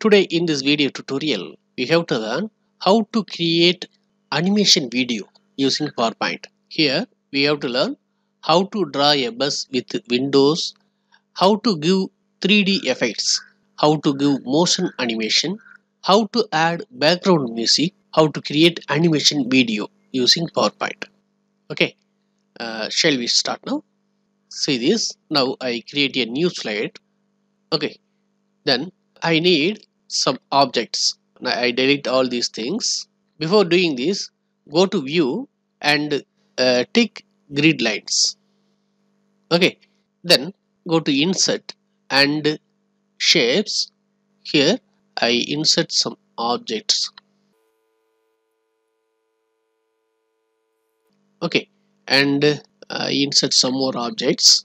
Today in this video tutorial, we have to learn how to create animation video using PowerPoint. Here we have to learn how to draw a bus with windows, how to give 3D effects, how to give motion animation, how to add background music, how to create animation video using PowerPoint. Okay, uh, shall we start now? See this, now I create a new slide. Okay, then I need some objects. Now I delete all these things. Before doing this, go to view and uh, tick grid lines. Okay, then go to insert and shapes. Here I insert some objects. Okay, and I insert some more objects.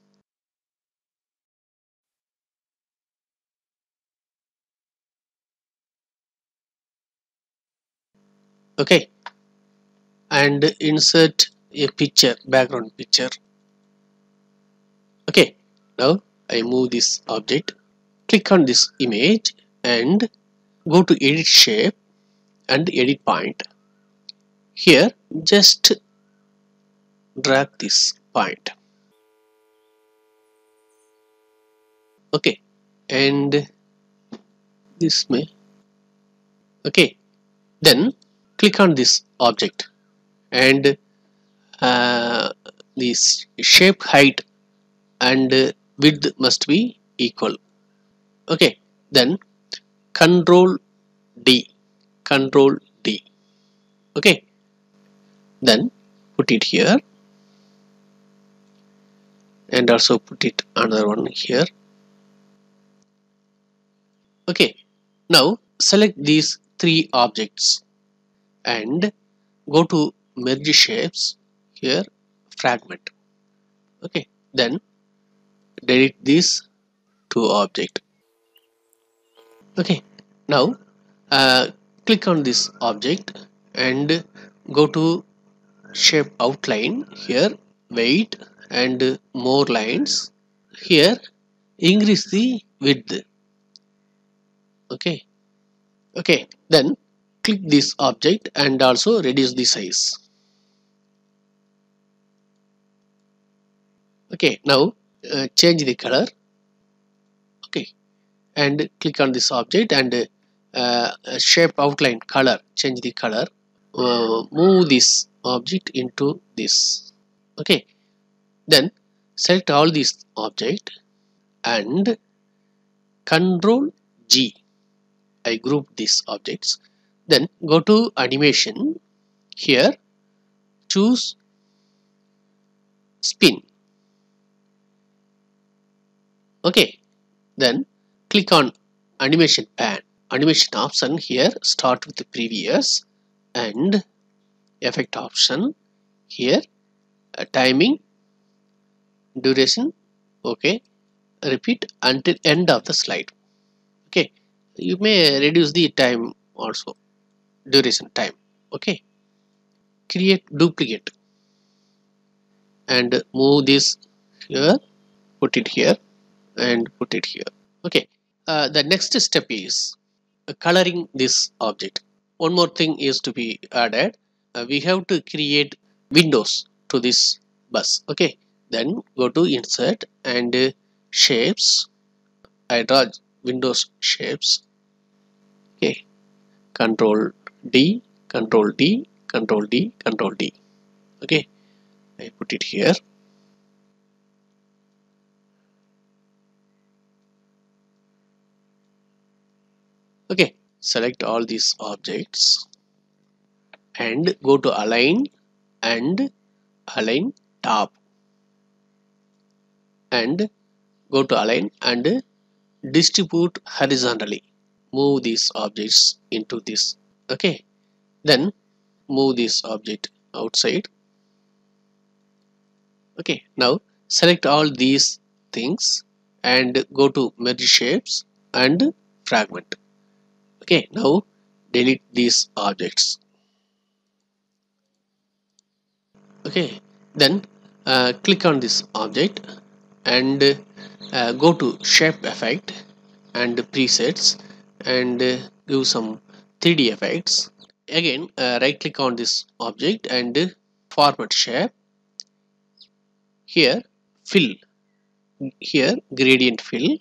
Okay. And insert a picture background picture. Okay. Now I move this object. Click on this image and go to edit shape and edit point. Here just drag this point. Okay. And this may. Okay. Then click on this object and uh, this shape height and width must be equal. Okay then control D control D. Okay then put it here and also put it another one here. Okay now select these three objects and go to merge shapes here fragment. Okay then delete these two object. Okay now uh, click on this object and go to shape outline here weight and more lines. Here increase the width. Okay okay then click this object and also reduce the size. Okay now uh, change the color. Okay and click on this object and uh, shape outline color change the color. Uh, move this object into this. Okay then select all these object and control G. I group these objects then go to animation. Here choose spin. Okay. Then click on animation pane. Animation option here start with the previous and effect option. Here uh, timing duration okay. Repeat until end of the slide. Okay. You may reduce the time also duration time. Okay. Create duplicate. And move this here put it here and put it here. Okay. Uh, the next step is coloring this object. One more thing is to be added. Uh, we have to create windows to this bus. Okay. Then go to insert and uh, shapes. I draw windows shapes. Okay. Control D control D control D control D. Okay? I put it here. Okay select all these objects and go to align and align top. And go to align and distribute horizontally. Move these objects into this okay. Then move this object outside. Okay. Now select all these things and go to merge shapes and fragment. Okay. Now delete these objects. Okay. Then uh, click on this object and uh, go to shape effect and presets and uh, give some 3d effects. Again uh, right click on this object and uh, format shape here fill. Here gradient fill.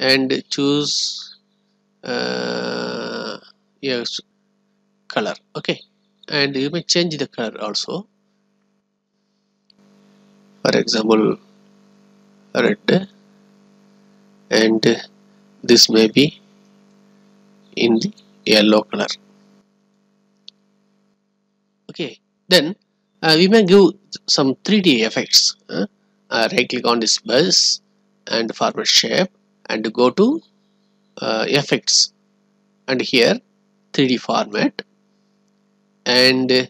And choose uh, yes color. Okay. And you may change the color also. For example red. And this may be in the yellow color. Okay then uh, we may give some 3d effects. Uh, uh, right click on this bus and format shape and go to uh, effects. And here 3d format and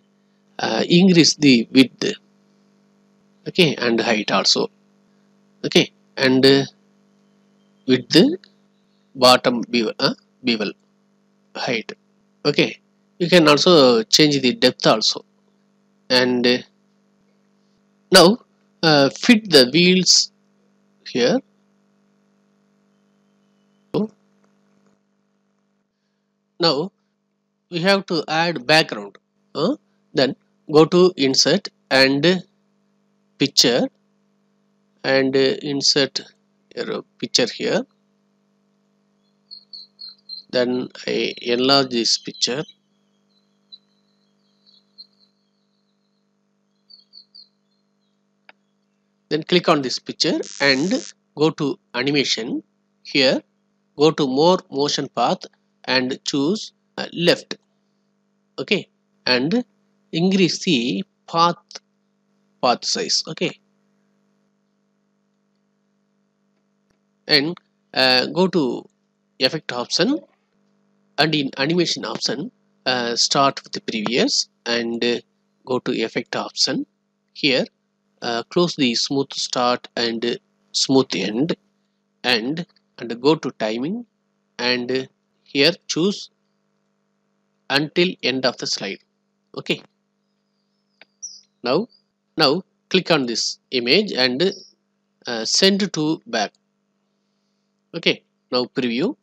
uh, increase the width. Okay and height also. Okay and uh, with the bottom bevel, uh, bevel height. Okay you can also change the depth also. And uh, now uh, fit the wheels here. Now we have to add background uh, then go to insert and picture. And insert your picture here then I enlarge this picture. Then click on this picture and go to animation. Here go to more motion path and choose uh, left. Okay? And increase the path path size. Okay? And uh, go to effect option and in animation option uh, start with the previous and uh, go to effect option. Here uh, close the smooth start and smooth end and and go to timing and here choose until end of the slide. Okay. Now now click on this image and uh, send to back. Okay. Now preview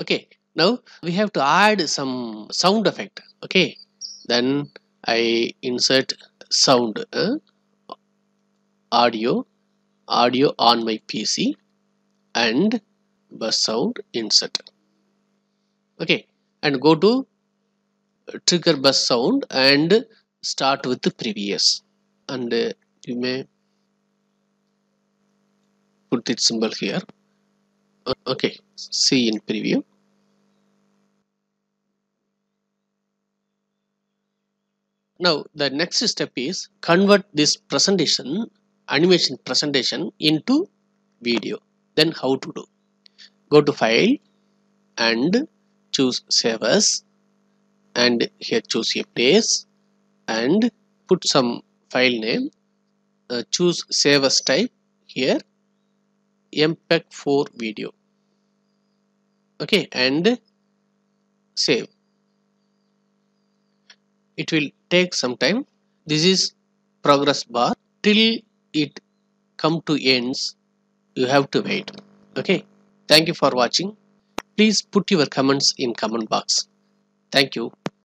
okay now we have to add some sound effect. Okay then I insert sound uh, audio audio on my PC and bus sound insert. Okay and go to trigger bus sound and start with the previous. And uh, you may put its symbol here okay see in preview. Now the next step is convert this presentation animation presentation into video. Then how to do? Go to file and choose save as and here choose a place and put some file name. Uh, choose save as type here mpeg 4 video okay and save. It will take some time. This is progress bar. Till it come to ends you have to wait. Okay thank you for watching. Please put your comments in comment box. Thank you